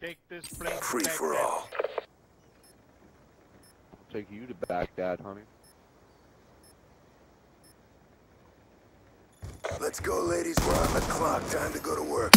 Take this plane to Free for Baghdad. all. Take you to Baghdad, honey. Let's go, ladies. We're on the clock. Time to go to work.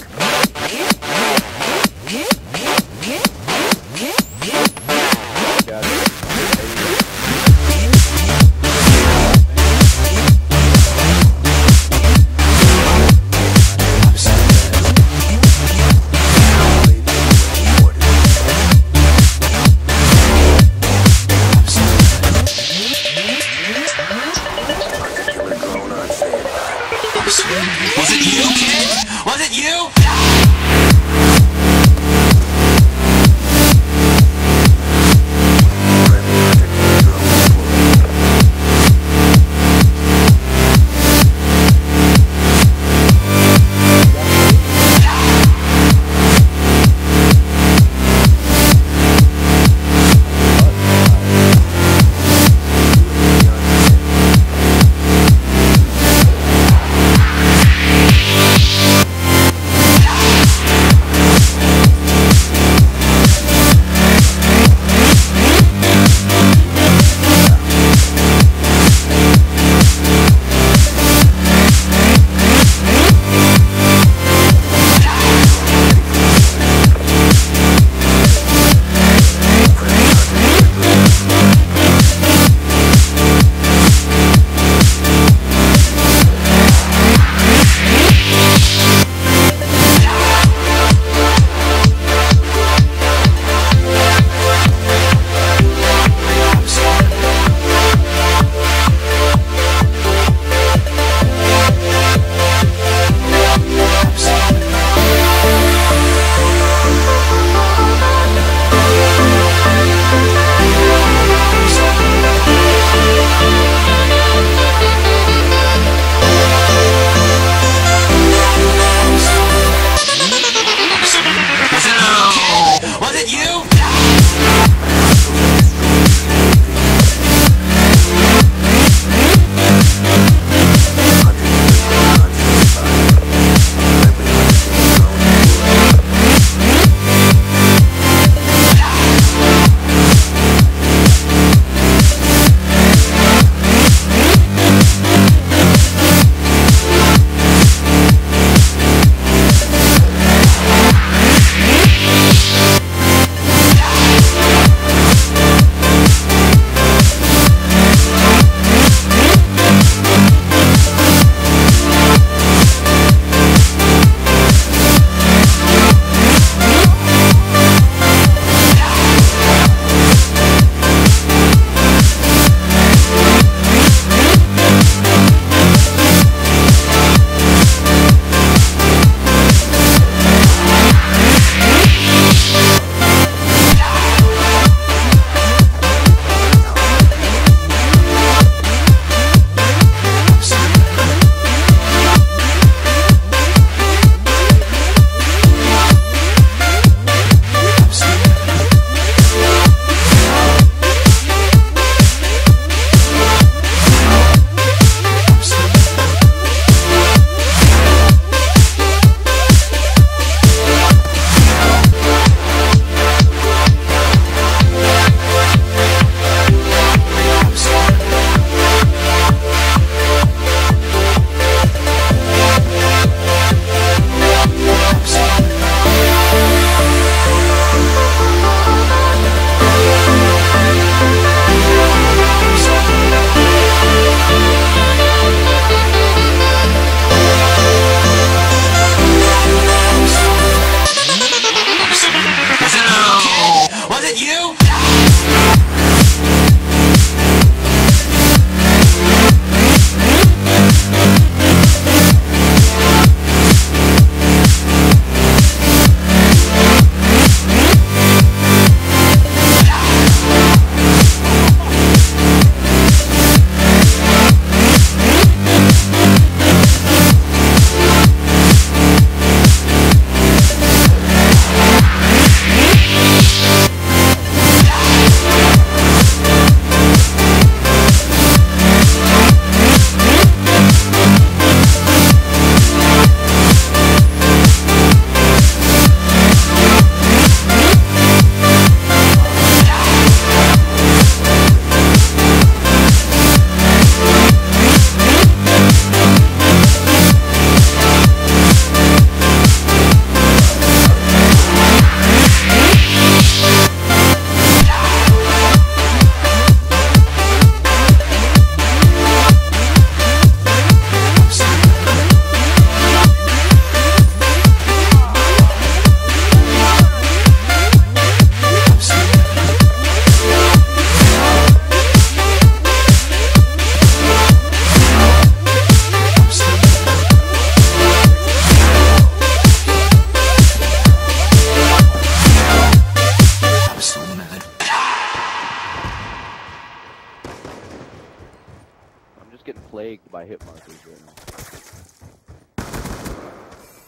My hit markers right now.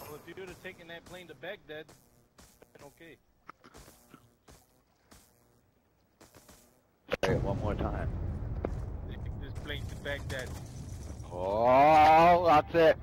Well, if you would have taken that plane to Baghdad, okay. Say it one more time. Take this plane to Baghdad. Oh, that's it.